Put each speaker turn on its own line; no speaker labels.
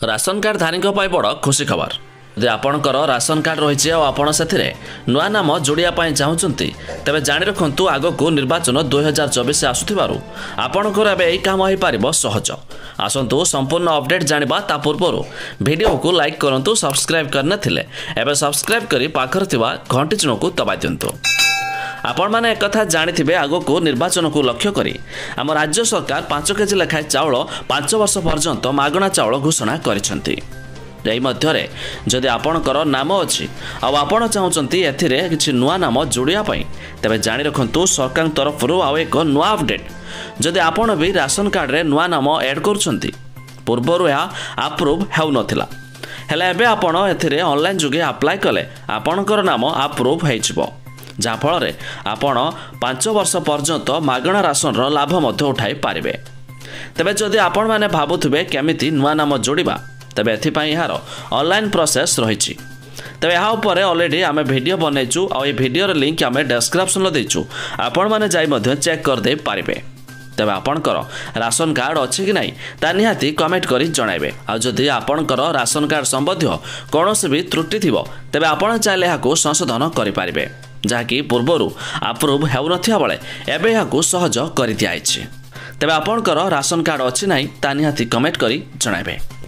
Ration card ଧାରୀଙ୍କ ପାଇଁ ବଡ଼ ଖୁସି ଖବର। ଯଦି ଆପଣଙ୍କର ରାସନ କାର୍ଡ ରହିଛି ଆଉ ଆପଣ ସେଥିରେ ନୂଆ ନାମ ଯୋଡ଼ିବା ପାଇଁ ଚାହୁଁଛନ୍ତି ତେବେ ଜାଣି ରଖନ୍ତୁ ଆଗକୁ ନିର୍ବାଚନ ଦୁଇହଜାର ଚବିଶ ଆସୁଥିବାରୁ ଆପଣଙ୍କର ଏବେ ଏହି କାମ ହୋଇପାରିବ ସହଜ। ଆସନ୍ତୁ ସମ୍ପୂର୍ଣ୍ଣ ଅପଡେଟ୍ ଜାଣିବା ତା ପୂର୍ବରୁ ଭିଡ଼ିଓକୁ ଲାଇକ୍ କରନ୍ତୁ ସବସ୍କ୍ରାଇବ୍ କରିନଥିଲେ ଏବେ ସବସ୍କ୍ରାଇବ୍ କରି ପାଖରେ ଥିବା ଘଣ୍ଟି ଚିହ୍ନକୁ ଦବାଇ ଦିଅନ୍ତୁ। ଆପଣମାନେ ଏକଥା ଜାଣିଥିବେ ଆଗକୁ ନିର୍ବାଚନକୁ ଲକ୍ଷ୍ୟ କରି। ଆମ ରାଜ୍ୟ ସରକାର ପାଞ୍ଚ କେଜି ଲେଖାଏଁ ଚାଉଳ ପାଞ୍ଚ ବର୍ଷ ପର୍ଯ୍ୟନ୍ତ ମାଗଣା ଚାଉଳ ଘୋଷଣା କରିଛନ୍ତି। ଏହି ମଧ୍ୟରେ ଯଦି ଆପଣଙ୍କର ନାମ ଅଛି ଆଉ ଆପଣ ଚାହୁଁଛନ୍ତି ଏଥିରେ କିଛି ନୂଆ ନାମ ଯୋଡ଼ିବା ପାଇଁ ତେବେ ଜାଣି ରଖନ୍ତୁ ସରକାରଙ୍କ ତରଫରୁ ଆଉ ଏକ ନୂଆ ଅପଡେଟ୍ ଯଦି ଆପଣ ବି ରାସନ କାର୍ଡ଼ରେ ନୂଆ ନାମ ଆଡ଼୍ କରୁଛନ୍ତି ପୂର୍ବରୁ ଏହା ଆପ୍ରୁଭ୍ ହେଉନଥିଲା। ହେଲେ ଏବେ ଆପଣ ଏଥିରେ ଅନଲାଇନ୍ ଯୋଗେ ଆପ୍ଲାଏ କଲେ ଆପଣଙ୍କର ନାମ ଆପ୍ରୁଭ୍ ହୋଇଯିବ। ଯାହାଫଳରେ ଆପଣ ପାଞ୍ଚ ବର୍ଷ ପର୍ଯ୍ୟନ୍ତ ମାଗଣା ରାସନର ଲାଭ ମଧ୍ୟ ଉଠାଇ ପାରିବେ। ତେବେ ଯଦି ଆପଣମାନେ ଭାବୁଥିବେ କେମିତି ନୂଆ ନାମ ଯୋଡ଼ିବା ତେବେ ଏଥିପାଇଁ ଏହାର ଅନଲାଇନ୍ ପ୍ରୋସେସ୍ ରହିଛି। ତେବେ ଏହା ଉପରେ ଅଲରେଡ଼ି ଆମେ ଭିଡ଼ିଓ ବନେଇଛୁ ଆଉ ଏହି ଭିଡ଼ିଓର ଲିଙ୍କ୍ ଆମେ ଡେସ୍କ୍ରିପ୍ସନ୍ରେ ଦେଇଛୁ। ଆପଣମାନେ ଯାଇ ମଧ୍ୟ ଚେକ୍ କରିଦେଇ ପାରିବେ। ତେବେ ଆପଣଙ୍କର ରାସନ କାର୍ଡ଼ ଅଛି କି ନାହିଁ ତାହା ନିହାତି କମେଣ୍ଟ କରି ଜଣାଇବେ। ଆଉ ଯଦି ଆପଣଙ୍କର ରାସନ କାର୍ଡ଼ ସମ୍ବନ୍ଧୀୟ କୌଣସି ବି ତ୍ରୁଟି ଥିବ ତେବେ ଆପଣ ଚାହିଁଲେ ଏହାକୁ ସଂଶୋଧନ କରିପାରିବେ। ଯାହାକି ପୂର୍ବରୁ ଆପ୍ରୁଭ୍ ହେଉନଥିବା ବେଳେ ଏବେ ଏହାକୁ ସହଜ କରିଦିଆଯାଇଛି। ତେବେ ଆପଣଙ୍କର ରାସନ କାର୍ଡ଼ ଅଛି ନାହିଁ ତାହା ନିହାତି କମେଣ୍ଟ କରି ଜଣାଇବେ।